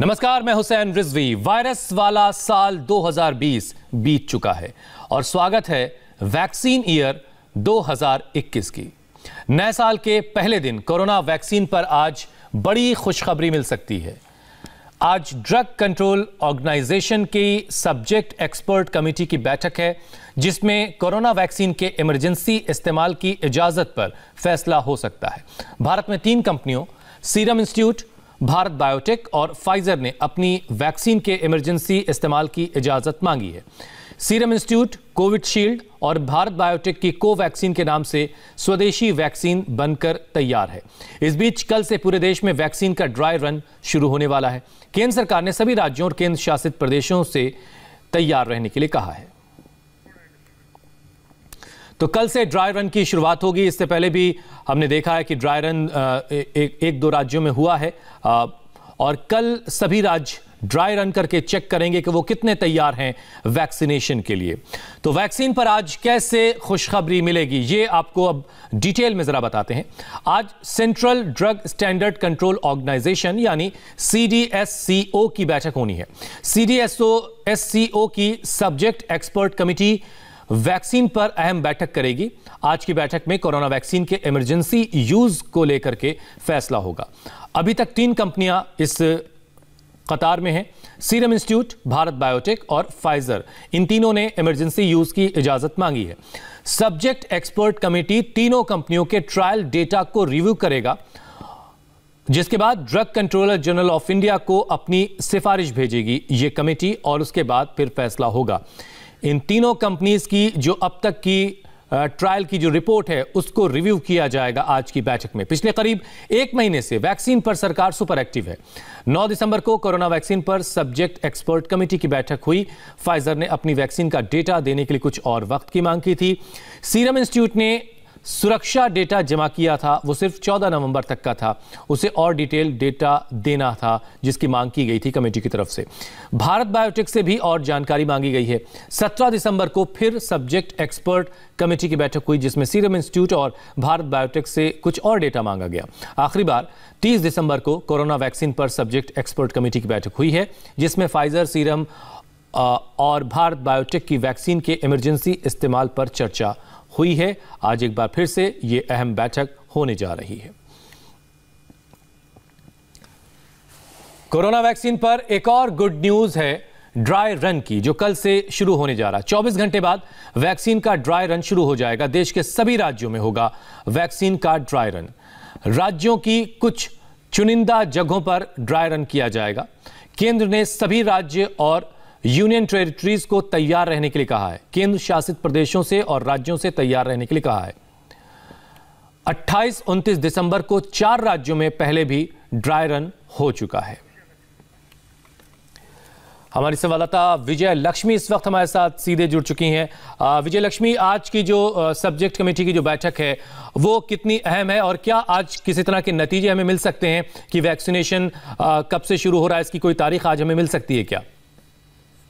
नमस्कार, मैं हुसैन रिजवी। वायरस वाला साल 2020 बीत चुका है और स्वागत है वैक्सीन ईयर 2021 की। नए साल के पहले दिन कोरोना वैक्सीन पर आज बड़ी खुशखबरी मिल सकती है। आज ड्रग कंट्रोल ऑर्गेनाइजेशन की सब्जेक्ट एक्सपर्ट कमेटी की बैठक है, जिसमें कोरोना वैक्सीन के इमरजेंसी इस्तेमाल की इजाज़त पर फैसला हो सकता है। भारत में तीन कंपनियों, सीरम इंस्टीट्यूट भारत बायोटेक और फाइजर ने अपनी वैक्सीन के इमरजेंसी इस्तेमाल की इजाज़त मांगी है। सीरम इंस्टीट्यूट कोविडशील्ड और भारत बायोटेक की कोवैक्सीन के नाम से स्वदेशी वैक्सीन बनकर तैयार है। इस बीच कल से पूरे देश में वैक्सीन का ड्राई रन शुरू होने वाला है। केंद्र सरकार ने सभी राज्यों और केंद्र शासित प्रदेशों से तैयार रहने के लिए कहा है। तो कल से ड्राई रन की शुरुआत होगी। इससे पहले भी हमने देखा है कि ड्राई रन एक, एक दो राज्यों में हुआ है। और कल सभी राज्य ड्राई रन करके चेक करेंगे कि वो कितने तैयार हैं वैक्सीनेशन के लिए। तो वैक्सीन पर आज कैसे खुशखबरी मिलेगी ये आपको अब डिटेल में जरा बताते हैं। आज Central Drug Standard Control Organisation यानी सीडीएससीओ की बैठक होनी है। सीडीएसओ एससीओ की सब्जेक्ट एक्सपर्ट कमिटी वैक्सीन पर अहम बैठक करेगी। आज की बैठक में कोरोना वैक्सीन के इमरजेंसी यूज़ को लेकर के फैसला होगा। अभी तक तीन कंपनियाँ इस कतार में हैं, सीरम इंस्टीट्यूट, भारत बायोटेक और फाइजर। इन तीनों ने इमरजेंसी यूज़ की इजाज़त मांगी है। सब्जेक्ट एक्सपर्ट कमेटी तीनों कंपनियों के ट्रायल डेटा को रिव्यू करेगा, जिसके बाद Drug Controller General of India को अपनी सिफारिश भेजेगी। ये कमेटी और उसके बाद फिर फैसला होगा। इन तीनों कंपनीज़ की जो अब तक की ट्रायल की जो रिपोर्ट है, उसको रिव्यू किया जाएगा आज की बैठक में। पिछले करीब एक महीने से वैक्सीन पर सरकार सुपर एक्टिव है। 9 दिसंबर को कोरोना वैक्सीन पर सब्जेक्ट एक्सपर्ट कमेटी की बैठक हुई। फाइजर ने अपनी वैक्सीन का डेटा देने के लिए कुछ और वक्त की मांग की थी। सीरम इंस्टीट्यूट ने सुरक्षा डेटा जमा किया था, वो सिर्फ़ 14 नवंबर तक का था। उसे और डिटेल डेटा देना था, जिसकी मांग की गई थी कमेटी की तरफ़ से। भारत बायोटेक से भी और जानकारी मांगी गई है। 17 दिसंबर को फिर सब्जेक्ट एक्सपर्ट कमेटी की बैठक हुई, जिसमें सीरम इंस्टीट्यूट और भारत बायोटेक से कुछ और डेटा मांगा गया। आखिरी बार 30 दिसंबर को कोरोना वैक्सीन पर सब्जेक्ट एक्सपर्ट कमेटी की बैठक हुई है, जिसमें फाइजर, सीरम और भारत बायोटेक की वैक्सीन के इमरजेंसी इस्तेमाल पर चर्चा हुई है। आज एक बार फिर से ये अहम बैठक होने जा रही है। कोरोना वैक्सीन पर एक और गुड न्यूज़ है, ड्राई रन की, जो कल से शुरू होने जा रहा है। 24 घंटे बाद वैक्सीन का ड्राई रन शुरू हो जाएगा। देश के सभी राज्यों में होगा वैक्सीन का ड्राई रन। राज्यों की कुछ चुनिंदा जगहों पर ड्राई रन किया जाएगा। केंद्र ने सभी राज्य और यूनियन टेरिटरीज को तैयार रहने के लिए कहा है। केंद्र शासित प्रदेशों से और राज्यों से तैयार रहने के लिए कहा है। 28 29 दिसंबर को चार राज्यों में पहले भी ड्राई रन हो चुका है। हमारी संवाददाता विजय लक्ष्मी इस वक्त हमारे साथ सीधे जुड़ चुकी हैं। विजय लक्ष्मी, आज की जो सब्जेक्ट कमेटी की जो बैठक है, वो कितनी अहम है और क्या आज किसी तरह के नतीजे हमें मिल सकते हैं कि वैक्सीनेशन कब से शुरू हो रहा है, इसकी कोई तारीख आज हमें मिल सकती है क्या?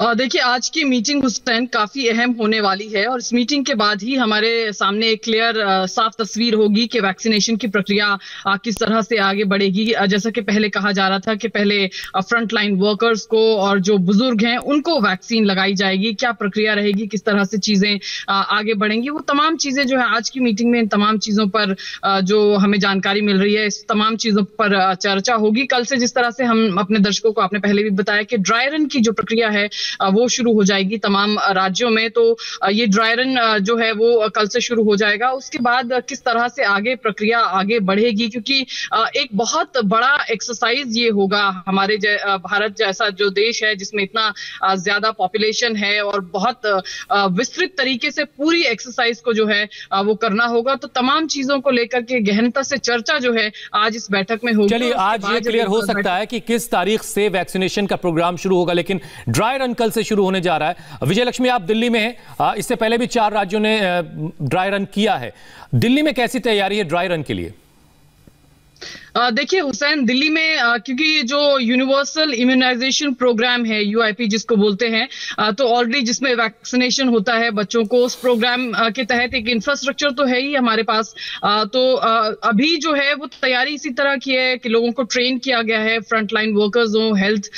देखिए आज की मीटिंग हुसैन काफ़ी अहम होने वाली है और इस मीटिंग के बाद ही हमारे सामने एक क्लियर साफ़ तस्वीर होगी कि वैक्सीनेशन की प्रक्रिया आ, किस तरह से आगे बढ़ेगी। जैसा कि पहले कहा जा रहा था कि पहले फ्रंट लाइन वर्कर्स को और जो बुज़ुर्ग हैं उनको वैक्सीन लगाई जाएगी क्या प्रक्रिया रहेगी किस तरह से चीज़ें आगे बढ़ेंगी। वो तमाम चीज़ें जो है आज की मीटिंग में इन तमाम चीज़ों पर जो हमें जानकारी मिल रही है इस तमाम चीज़ों पर चर्चा होगी। कल से जिस तरह से हम अपने दर्शकों को आपने पहले भी बताया कि ड्राई रन की जो प्रक्रिया है वो शुरू हो जाएगी तमाम राज्यों में। तो ये ड्राई रन जो है वो कल से शुरू हो जाएगा। उसके बाद किस तरह से आगे प्रक्रिया आगे बढ़ेगी? क्योंकि एक बहुत बड़ा एक्सरसाइज ये होगा हमारे जै, भारत जैसा जो देश है जिसमें इतना ज़्यादा पॉपुलेशन है और बहुत विस्तृत तरीके से पूरी एक्सरसाइज को जो है वो करना होगा। तो तमाम चीज़ों को लेकर के गहनता से चर्चा जो है आज इस बैठक में होगी। चलिए आज ये क्लियर हो सकता है कि किस तारीख से वैक्सीनेशन का प्रोग्राम शुरू होगा लेकिन ड्राई रन कल से शुरू होने जा रहा है। विजय लक्ष्मी आप दिल्ली में हैं। इससे पहले भी चार राज्यों ने ड्राई रन किया है। दिल्ली में कैसी तैयारी है ड्राई रन के लिए? देखिए हुसैन दिल्ली में क्योंकि जो यूनिवर्सल इम्यूनाइजेशन प्रोग्राम है यूआईपी जिसको बोलते हैं तो ऑलरेडी जिसमें वैक्सीनेशन होता है बच्चों को उस प्रोग्राम के तहत एक इंफ्रास्ट्रक्चर तो है ही हमारे पास। तो अभी जो है वो तैयारी इसी तरह की है कि लोगों को ट्रेन किया गया है फ्रंट लाइन वर्कर्स हो हेल्थ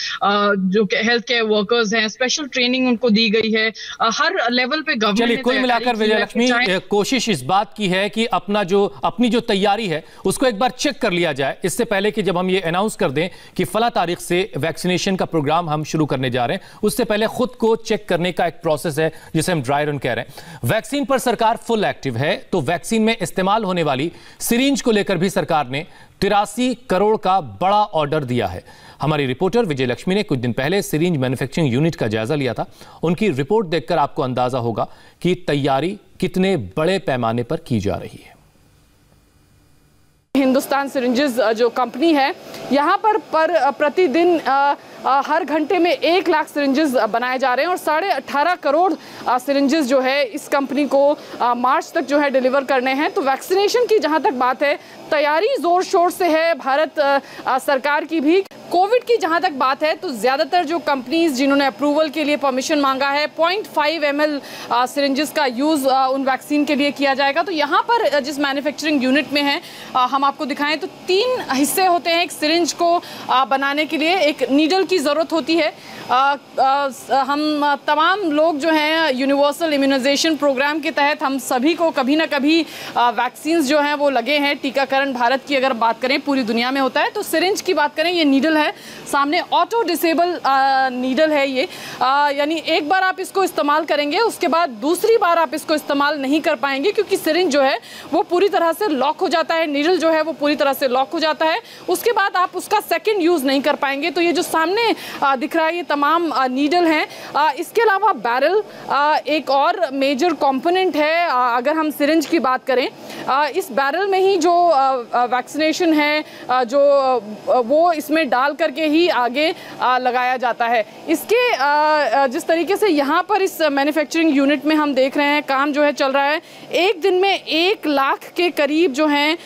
जो हेल्थ केयर वर्कर्स हैं स्पेशल ट्रेनिंग उनको दी गई है। हर लेवल पे गवर्नमेंट कुल मिलाकर विजय लक्ष्मी कोशिश इस बात की है कि अपना जो अपनी जो तैयारी है उसको एक बार चेक कर लिया जाए। इससे पहले कि जब हम ये अनाउंस कर दें कि फला तारीख से वैक्सीनेशन का प्रोग्राम हम शुरू करने जा रहे हैं, उससे पहले खुद को चेक करने का एक प्रोसेस है, जिसे हम ड्राई रन कह रहे हैं। वैक्सीन पर सरकार फुल एक्टिव है तो वैक्सीन में इस्तेमाल होने वाली सिरिंज को लेकर भी सरकार ने तिरासी करोड़ का बड़ा ऑर्डर दिया है। हमारी रिपोर्टर विजय लक्ष्मी ने कुछ दिन पहले सिरिंज मैन्युफैक्चरिंग यूनिट का जायजा लिया था। उनकी रिपोर्ट देखकर आपको अंदाज़ा होगा कि तैयारी कितने बड़े पैमाने पर की जा रही है। हिंदुस्तान सिरिंजेस जो कंपनी है, यहाँ पर पर प्रतिदिन हर घंटे में एक लाख सिरिंजेस बनाए जा रहे हैं और साढ़े अट्ठारह करोड़ सिरिंजेस जो है इस कंपनी को मार्च तक जो है डिलीवर करने हैं। तो वैक्सीनेशन की जहाँ तक बात है, तैयारी ज़ोर शोर से है, भारत सरकार की भी। कोविड की जहाँ तक बात है तो ज़्यादातर जो कंपनीज़ जिन्होंने अप्रूवल के लिए परमिशन मांगा है 0.5 फाइव एम सिरिंजेस का यूज़ उन वैक्सीन के लिए किया जाएगा। तो यहाँ पर जिस मैन्युफैक्चरिंग यूनिट में है हम आपको दिखाएँ तो तीन हिस्से होते हैं। एक सिरिंज को बनाने के लिए एक नीडल की ज़रूरत होती है। आ, आ, हम तमाम लोग जो हैं यूनिवर्सल इम्यूनाइजेशन प्रोग्राम के तहत हम सभी को कभी ना कभी वैक्सीन जो हैं वो लगे हैं। टीकाकरण भारत की अगर बात करें पूरी दुनिया में होता है तो सिरिंज की बात करें ये नीडल है। सामने ऑटो डिसेबल नीडल है ये। यानी एक बार आप इसको इस्तेमाल करेंगे, उसके बाद दूसरी बार आप इसको इस्तेमाल नहीं कर पाएँगे, क्योंकि सिरिंज जो है, वो पूरी तरह से लॉक हो जाता है। नीडल जो है, वो पूरी तरह से लॉक हो जाता है। उसके बाद आप उसका सेकेंड यूज़ नहीं कर पाएँगे। तो ये जो सामने दिख रहा है, ये तमाम नीडल हैं। इसके अलावा बैरल एक और मेजर कंपोनेंट है अगर हम सिरिंज की बात करें इस बैरल में ही जो वैक्सीनेशन है जो वो इसमें डाल करके ही आगे लगाया जाता है। इसके जिस तरीके से यहाँ पर इस मैन्युफैक्चरिंग यूनिट में हम देख रहे हैं, काम जो है चल रहा है, एक दिन में एक लाख के करीब जो हैं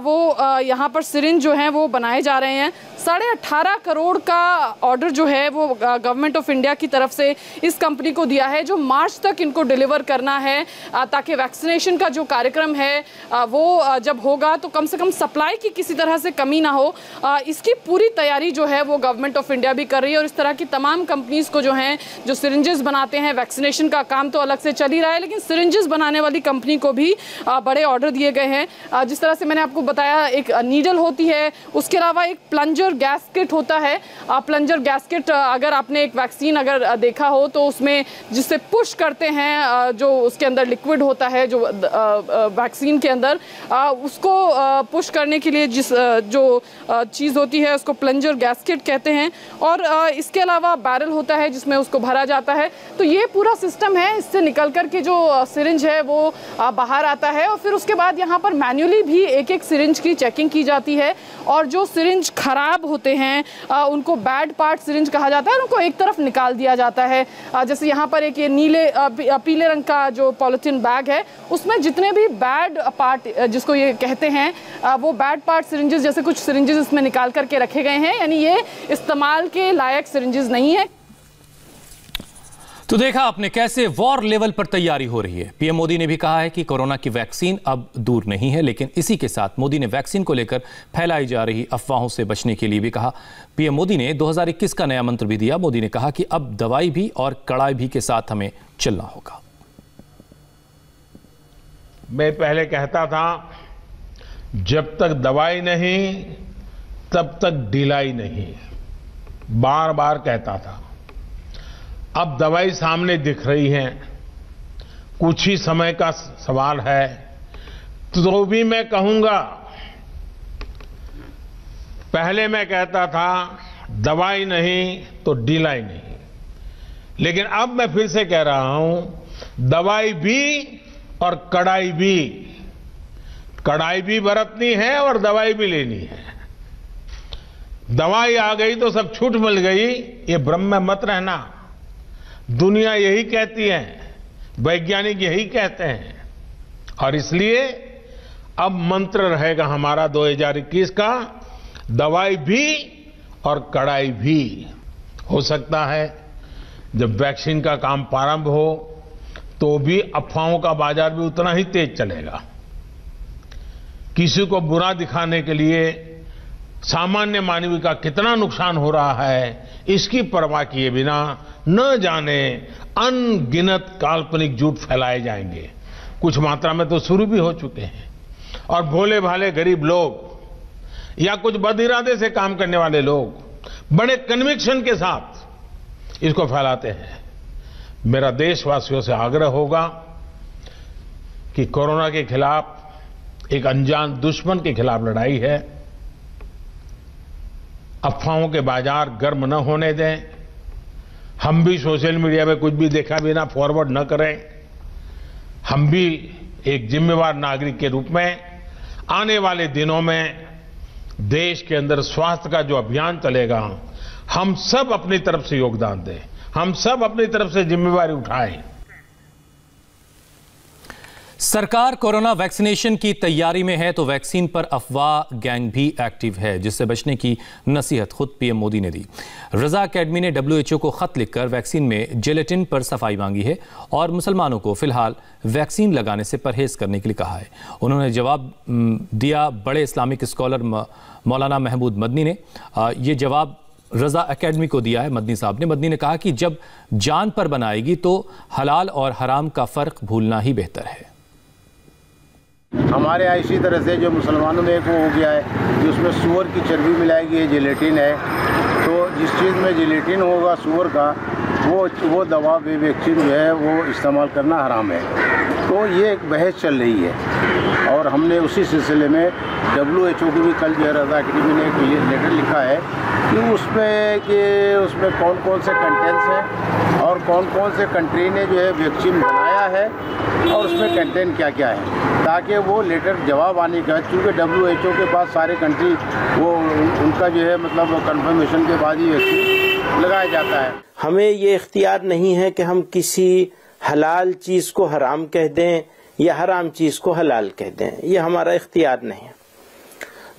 वो यहाँ पर सिरिंज जो हैं, वो बनाए जा रहे हैं। साढ़े अट्ठारह करोड़ का ऑर्डर जो है, वो गवर्नमेंट ऑफ़ इंडिया की तरफ़ से इस कंपनी को दिया है, जो मार्च तक इनको डिलीवर करना है ताकि वैक्सीनेशन का जो कार्यक्रम है वो जब होगा तो कम से कम सप्लाई की किसी तरह से कमी ना हो। इसकी पूरी तैयारी जो है वो गवर्नमेंट ऑफ़ इंडिया भी कर रही है और इस तरह की तमाम कंपनीज़ को जो हैं, जो सिरिंजेस बनाते हैं वैक्सीनेशन का काम तो अलग से चल ही रहा है, लेकिन सिरिंजेस बनाने वाली कंपनी को भी बड़े ऑर्डर दिए गए हैं। जिस तरह से मैंने आपको बताया, एक नीडल होती है, उसके अलावा एक प्लंजर गैसकिट होता है। प्लंजर गैसकिट अगर आपने एक वैक्सीन अगर देखा हो तो उसमें जिससे पुश करते हैं जो उसके अंदर लिक्विड होता है, जो वैक्सीन के अंदर उसको पुश करने के लिए जिस जो चीज़ होती है, उसको प्लंजर गैसकिट कहते हैं और इसके अलावा बैरल होता है जिसमें उसको भरा जाता है। तो ये पूरा सिस्टम है, इससे निकल कर के जो सिरिंज है वो बाहर आता है और फिर उसके बाद यहाँ पर मैन्युअली भी एक एक सिरिंज की चेकिंग की जाती है और जो सिरिंज ख़राब होते हैं उनको बैड पार्ट सिरिंज कहा जाता है उनको एक तरफ़ निकाल दिया जाता है। जैसे यहाँ पर एक ये नीले पीले रंग का जो पॉलिथीन बैग है, उसमें जितने भी बैड पार्ट जिसको ये कहते हैं वो बैड पार्ट सिरिंजेस जैसे कुछ सिरिंजेस इसमें निकाल करके रखे गए हैं यानी ये इस्तेमाल के लायक सिरिंजेस नहीं है। तो देखा आपने कैसे वॉर लेवल पर तैयारी हो रही है। पीएम मोदी ने भी कहा है कि कोरोना की वैक्सीन अब दूर नहीं है लेकिन इसी के साथ मोदी ने वैक्सीन को लेकर फैलाई जा रही अफवाहों से बचने के लिए भी कहा। पीएम मोदी ने 2021 का नया मंत्र भी दिया। मोदी ने कहा कि अब दवाई भी और कड़ाई भी के साथ हमें चलना होगा। मैं पहले कहता था जब तक दवाई नहीं तब तक ढिलाई नहीं। बार बार कहता था, अब दवाई सामने दिख रही है। कुछ ही समय का सवाल है। तो भी मैं कहूँगा। पहले मैं कहता था, दवाई नहीं तो ढिलाई नहीं। लेकिन अब मैं फिर से कह रहा हूँ, दवाई भी और कड़ाई भी। कड़ाई भी बरतनी है और दवाई भी लेनी है। दवाई आ गई तो सब छूट मिल गई। ये भ्रम में मत रहना। दुनिया यही कहती है, वैज्ञानिक यही कहते हैं। और इसलिए अब मंत्र रहेगा हमारा 2021 का, दवाई भी और कड़ाई भी। हो सकता है जब वैक्सीन का काम प्रारंभ हो तो भी अफवाहों का बाज़ार भी उतना ही तेज चलेगा। किसी को बुरा दिखाने के लिए सामान्य मानवीय का कितना नुकसान हो रहा है, इसकी परवाह किए बिना न जाने अनगिनत काल्पनिक झूठ फैलाए जाएँगे। कुछ मात्रा में तो शुरू भी हो चुके हैं। और भोले भाले गरीब लोग, या कुछ बद इरादे से काम करने वाले लोग, बड़े कन्विक्शन के साथ इसको फैलाते हैं। मेरा देशवासियों से आग्रह होगा कि कोरोना के खिलाफ एक अनजान दुश्मन के खिलाफ लड़ाई है। अफवाहों के बाज़ार गर्म न होने दें। हम भी सोशल मीडिया में कुछ भी देखा बिना फॉरवर्ड न करें। हम भी एक जिम्मेवार नागरिक के रूप में आने वाले दिनों में देश के अंदर स्वास्थ्य का जो अभियान चलेगा, हम सब अपनी तरफ़ से योगदान दें। हम सब अपनी तरफ़ से जिम्मेवारी उठाएँ। सरकार कोरोना वैक्सीनेशन की तैयारी में है तो वैक्सीन पर अफवाह, गैंग भी एक्टिव है, जिससे बचने की नसीहत खुद पीएम मोदी ने दी। रजा अकेडमी ने डब्ल्यूएचओ को खत लिखकर वैक्सीन में जेलेटिन पर सफ़ाई मांगी है और मुसलमानों को फ़िलहाल वैक्सीन लगाने से परहेज करने के लिए कहा है। उन्होंने जवाब दिया बड़े इस्लामिक स्कॉलर मौलाना महमूद मदनी ने। ये जवाब रजा एकेडमी को दिया है, मदनी साहब ने। मदनी ने कहा कि जब जान पर बनाएगी तो हलाल और हराम का फ़र्क भूलना ही बेहतर है। हमारे यहाँ इसी तरह से जो मुसलमानों में एक वो हो गया है कि उसमें सुअर की चर्बी मिलाई गई है जिलेटिन है। तो जिस चीज़ में जिलेटिन होगा सुअर का, वो वो दवा वे वैक्सीन जो है, वो इस्तेमाल करना हराम है। तो ये एक बहस चल रही है। और हमने उसी सिलसिले में डब्ल्यू एच ओ की भी कल जो है, रजा अकेडमी ने एक लेटर लिखा है कि उसमें कि उसमें कौन कौन से कंटेंट्स हैं और कौन कौन से कंट्री ने जो है वैक्सीन है और उसमें कंटेंट क्या क्या है? ताकि वो लेटर जवाब आने का चूँकि डब्ल्यू एच ओ के पास सारे कंट्री वो उनका जो है मतलब कंफर्मेशन के बाद ही वैक्सीन लगाया जाता है। हमें ये इख्तियार नहीं है कि हम किसी हलाल चीज़ को हराम कह दें या हराम चीज़ को हलाल कह दें। ये हमारा इख्तियार नहीं है।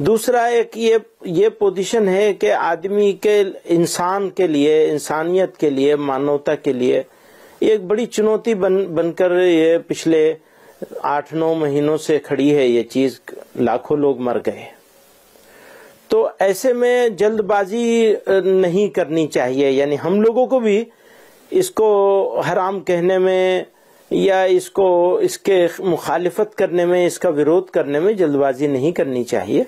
दूसरा एक ये ये पोजीशन है कि आदमी के इंसान के लिए, इंसानियत के लिए, मानवता के लिए एक बड़ी चुनौती बन, बनकर ये पिछले आठ नौ महीनों से खड़ी है ये चीज़, लाखों लोग मर गए। तो ऐसे में जल्दबाजी नहीं करनी चाहिए। यानी हम लोगों को भी इसको हराम कहने में या इसको, इसके मुखालिफत करने में, इसका विरोध करने में जल्दबाजी नहीं करनी चाहिए।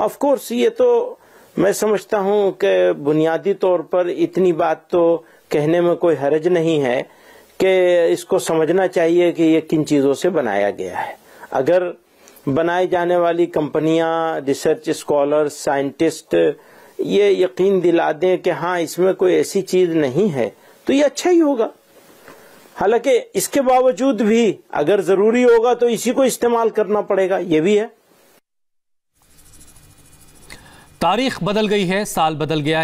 ऑफ़ कोर्स ये तो मैं समझता हूँ कि बुनियादी तौर पर इतनी बात तो कहने में कोई हरज नहीं है। कि इसको समझना चाहिए कि ये किन चीज़ों से बनाया गया है। अगर बनाई जाने वाली कंपनियाँ, रिसर्च स्कॉलर, साइंटिस्ट, ये यकीन दिला दें कि हाँ इसमें कोई ऐसी चीज़ नहीं है तो ये अच्छा ही होगा। हालाँकि इसके बावजूद भी अगर ज़रूरी होगा तो इसी को इस्तेमाल करना पड़ेगा, ये भी है। तारीख बदल गई है, साल बदल गया है।